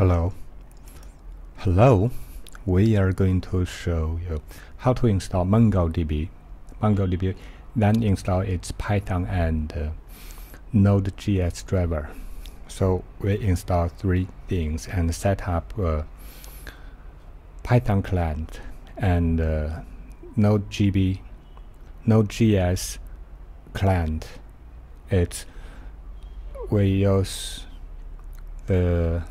Hello. Hello. We are going to show you how to install MongoDB. MongoDB, then install its Python and uh, Node.js driver. So we install three things and set up a Python client and uh, Node.js Node.js client. It's we use the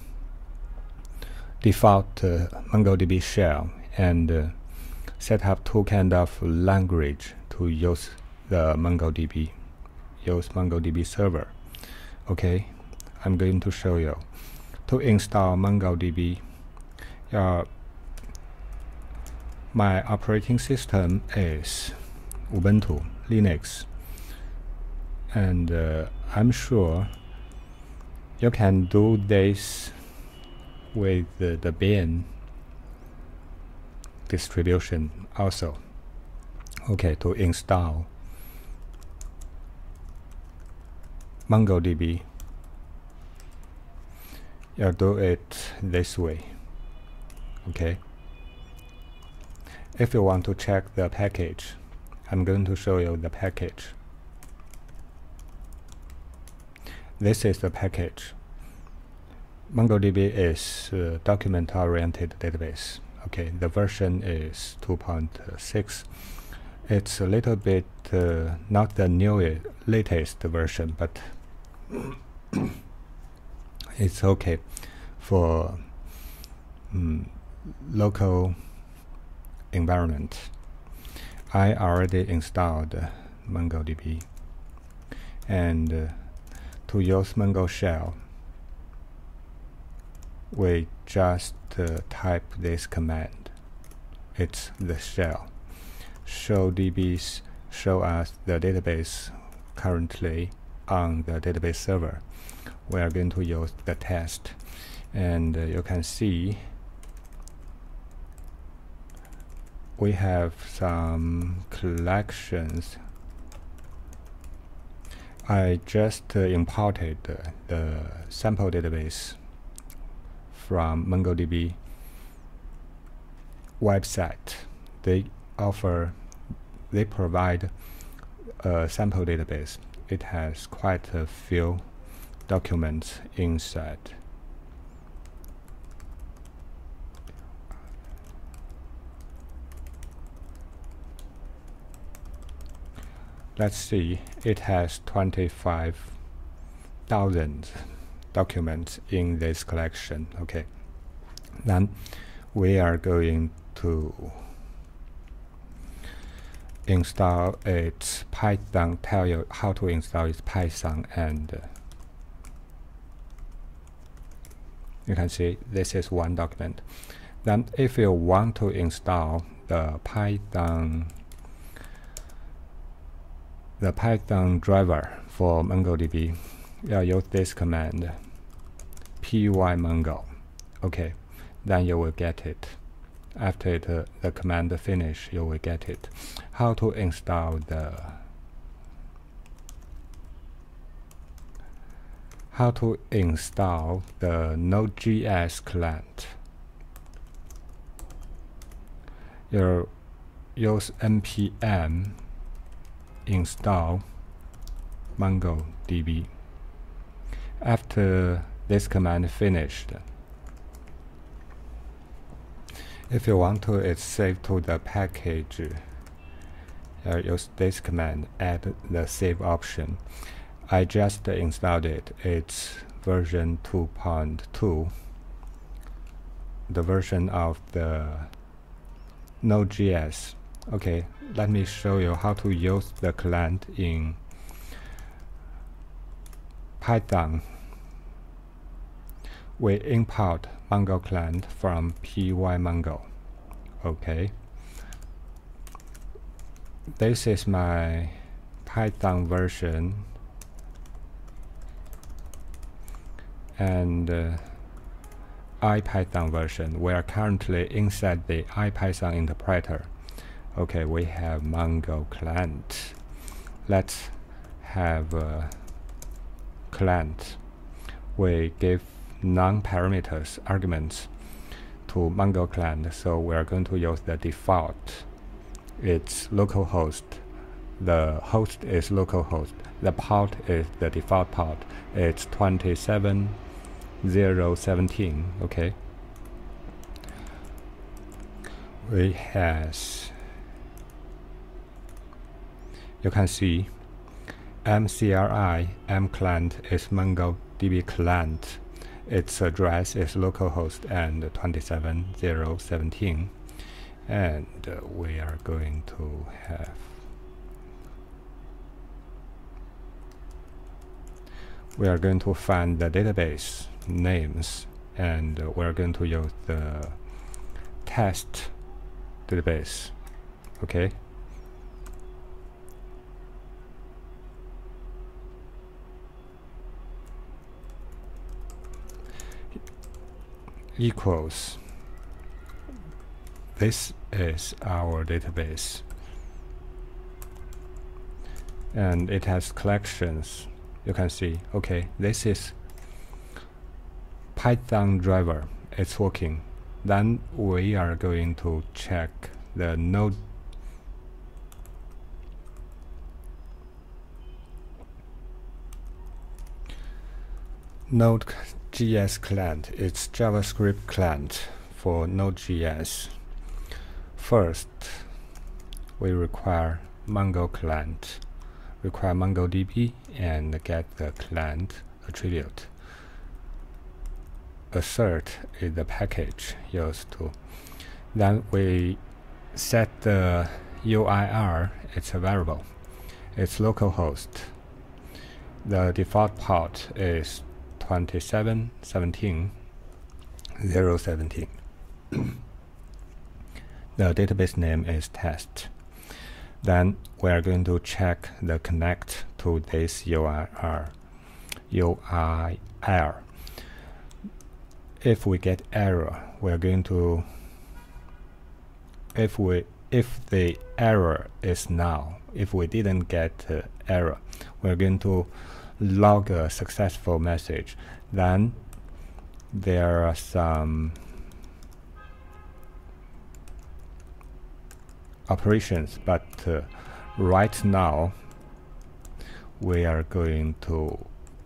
default uh, MongoDB shell and uh, set up two kind of language to use the MongoDB, use MongoDB server. Okay, I'm going to show you. To install MongoDB, uh, my operating system is Ubuntu Linux, and uh, I'm sure you can do this with the, the bin distribution also. Okay, to install MongoDB, you do it this way. Okay. If you want to check the package, I'm going to show you the package. This is the package. MongoDB is a document-oriented database. Okay, the version is 2.6. It's a little bit uh, not the newest, latest version, but it's okay for um, local environment. I already installed MongoDB, and uh, to use Mongo shell we just uh, type this command. It's the shell. Show DBs show us the database currently on the database server. We are going to use the test and uh, you can see we have some collections I just uh, imported the sample database from MongoDB website. They offer, they provide a sample database. It has quite a few documents inside. Let's see, it has 25,000 documents in this collection. Okay, then we are going to install its Python, tell you how to install its Python and uh, you can see this is one document. Then if you want to install the Python the Python driver for MongoDB, yeah, use this command pymongo. Okay, then you will get it. After it, uh, the command finish, you will get it. How to install the how to install the Node.js client. You use npm install MongoDB. After this command finished, if you want to, it's saved to the package. Uh, use this command, add the save option. I just installed it. It's version 2.2, the version of the Node.js. Okay, let me show you how to use the client in Python, we import Mongo client from pymongo. Okay. This is my Python version and uh, IPython version. We are currently inside the IPython interpreter. Okay, we have Mongo client. Let's have uh, client we give non-parameters arguments to Mongo client. So we're going to use the default. It's localhost. The host is localhost. The port is the default port. It's 27017. Okay. We has you can see MCLI M client is MongoDB client. Its address is localhost and 27017 and uh, we are going to have we are going to find the database names and uh, we're going to use the test database. Okay equals. This is our database. And it has collections. You can see okay this is python driver. It's working. Then we are going to check the node Node.js client. It's JavaScript client for Node.js. First, we require Mongo client, require MongoDB, and get the client attribute. Assert is the package used to. Then we set the URL. It's a variable. It's localhost. The default port is 27 17 017 the database name is test. Then we are going to check the connect to this URL URL if we get error we are going to if we if the error is null if we didn't get uh, error we're going to log a successful message, then there are some operations, but uh, right now we are going to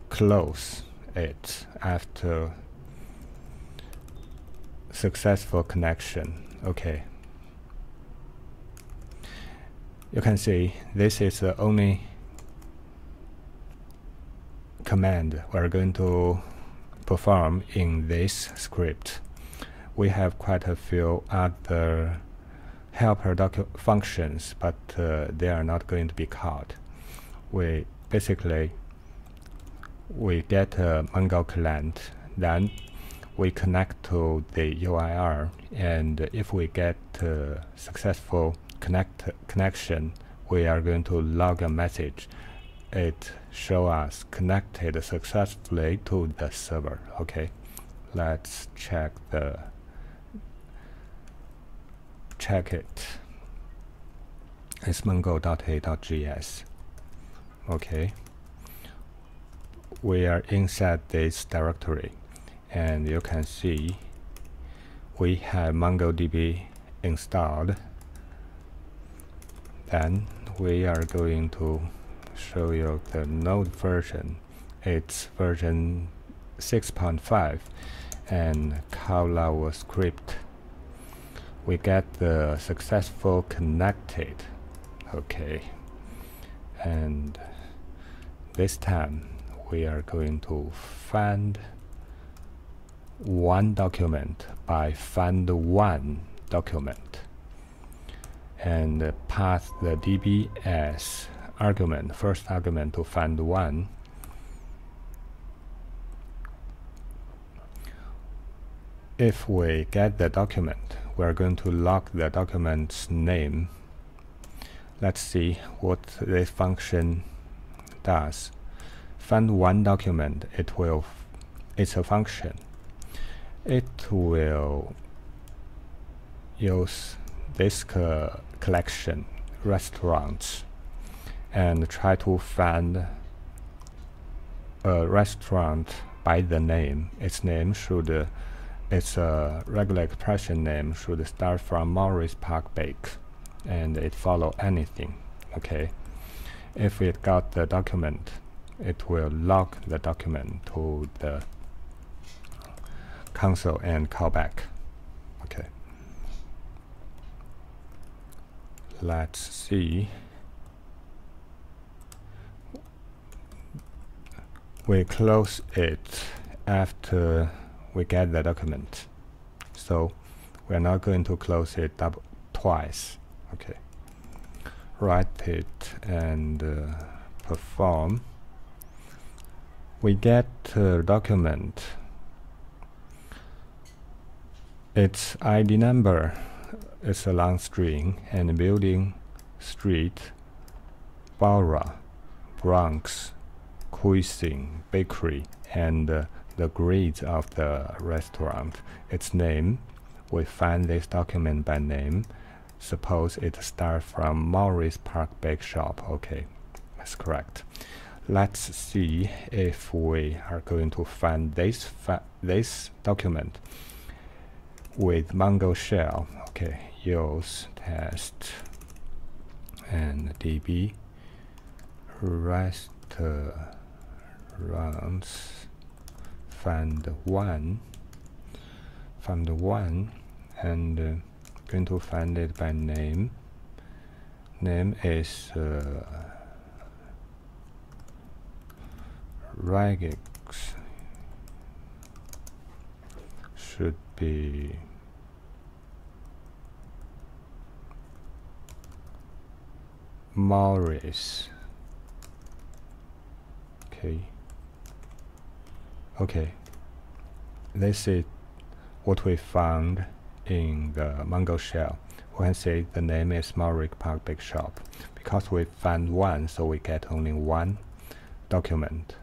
close it after successful connection. Okay. You can see this is the only command we're going to perform in this script. We have quite a few other helper functions, but uh, they are not going to be called. We basically we get a Mongo client, then we connect to the UIR, and if we get a successful connect connection, we are going to log a message it show us connected successfully to the server okay? Let's check the check it. It's mongo.a.js okay? We are inside this directory and you can see we have MongoDB installed. Then we are going to show you the node version. It's version 6.5 and call script. We get the successful connected. Okay. And this time we are going to find one document by find one document and pass the db as argument, first argument to find one. If we get the document, we're going to lock the document's name. Let's see what this function does. Find one document, it will, it's a function. It will use this collection, restaurants, and try to find a restaurant by the name. Its name should, uh, its uh, regular expression name should start from Maurice Park Bake, and it follow anything. Okay, if it got the document, it will log the document to the console and call back. Okay. Let's see. We close it after we get the document. So we're not going to close it double twice. Okay. Write it and uh, perform. We get a document. Its ID number is a long string and building street Borough Bronx cuisine, bakery, and uh, the grades of the restaurant. Its name, we find this document by name. Suppose it starts from Maurice Park Bake Shop. Okay, that's correct. Let's see if we are going to find this this document with Mongo shell. Okay, use test and db rest. Uh, runs find one. Find one and uh, going to find it by name. Name is uh, regex should be Maurice okay Okay, this is what we found in the Mongo shell. We can say the name is Maurice Park Bake Shop. Because we found one, so we get only one document.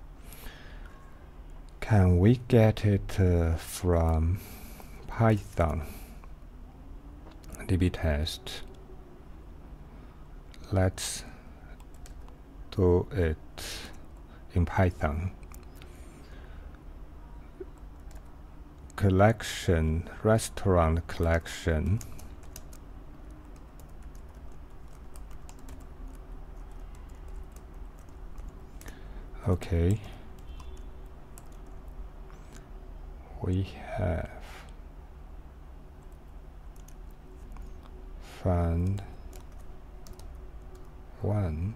Can we get it uh, from Python? DB test. Let's do it in Python. Collection, restaurant collection. Okay. We have found one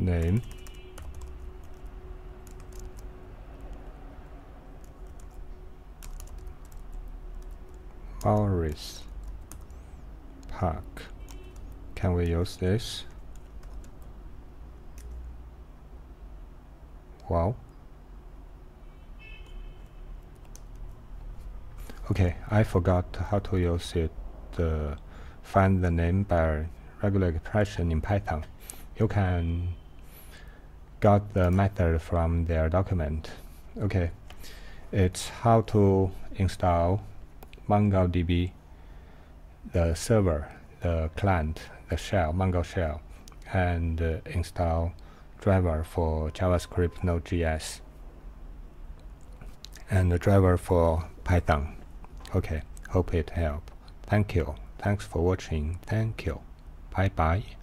name Maurice Park. Can we use this? Wow. Okay, I forgot how to use it. Uh, find the name by regular expression in Python. You can got the method from their document. Okay, it's how to install MongoDB, the server, the client, the shell, Mongo shell, and uh, install driver for JavaScript Node.js and the driver for Python. Okay, hope it helped. Thank you. Thanks for watching. Thank you. Bye bye.